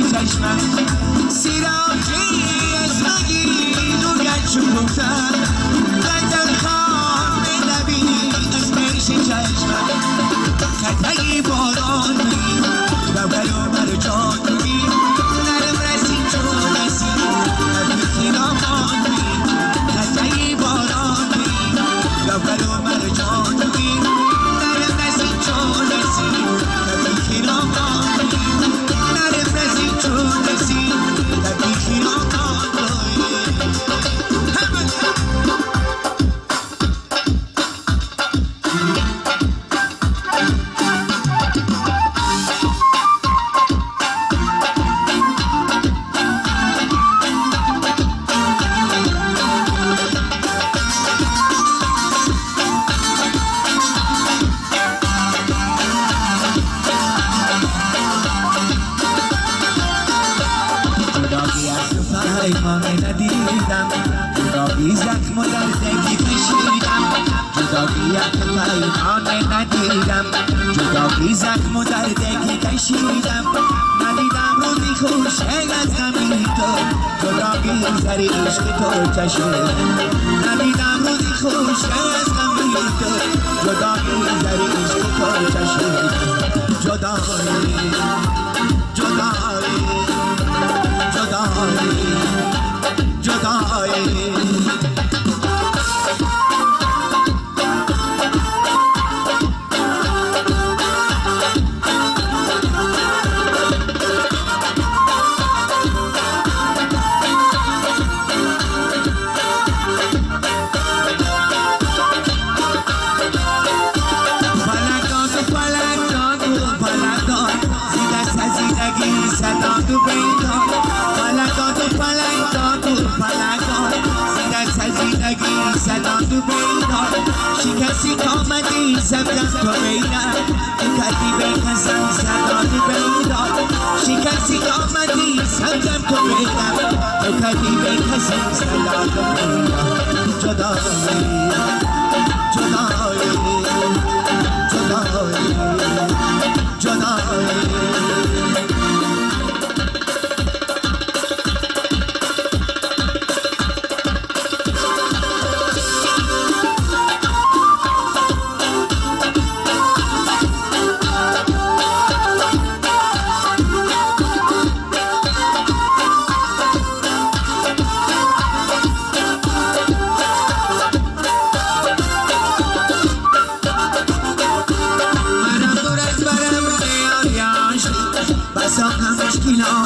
See Sri Ram زخم و لرزگی بشیرم جداقیت پنهان ندیدم جداقی زخم و دردگی کشیدم ندیدم روزی خوش از زمین تو جداقی زری عشق تو چشم، ندیدم روزی خوش از زمین تو جداقی زری عشق تو چشیدم جداقی شکستی آمدی زمین تو بیرم کردی به کسم سران بیرم شکستی آمدی سمتم تو بیرم کردی به کسم سران بیرم جدا بیرم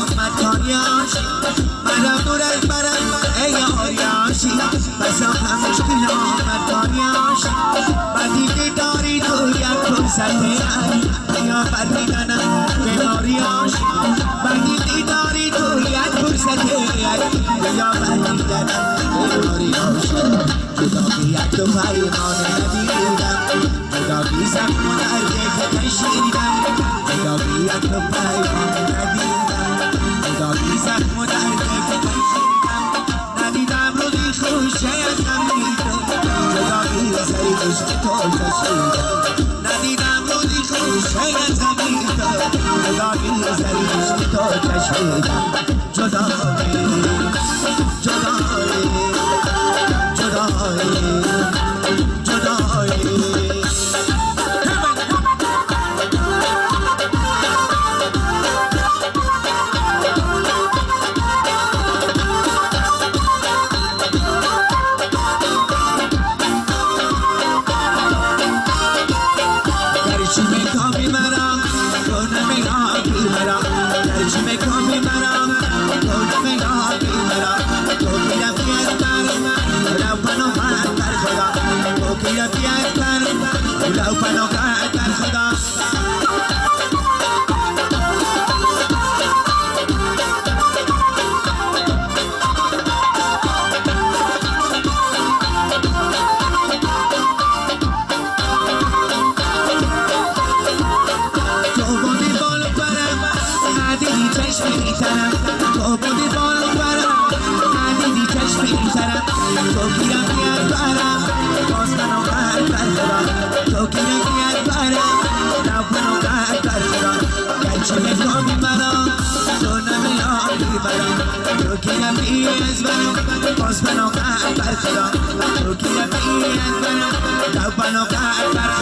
محمد کاریاشی مرا دورای برای ای آریاشی بسا همش بلا آمد کاریاشی بدی که داری تو یک فرصت ای یا فرمیدنم که آریاشی بدی که داری تو یک فرصت ای یا فرمیدنم که آریاشی کتابی یک تو فریمان ندیدم کتابی زخم و درد که کشیدم کتابی یک تو فریمان ندیدم اشتکار کشیدم ندیدم رودی خوش شاید زمیدم نگاه این نظری اشتکار کشیدم جدایی جدایی جدایی يا تيار ولو بنو قاعد خلاص Cause when I got back, I'm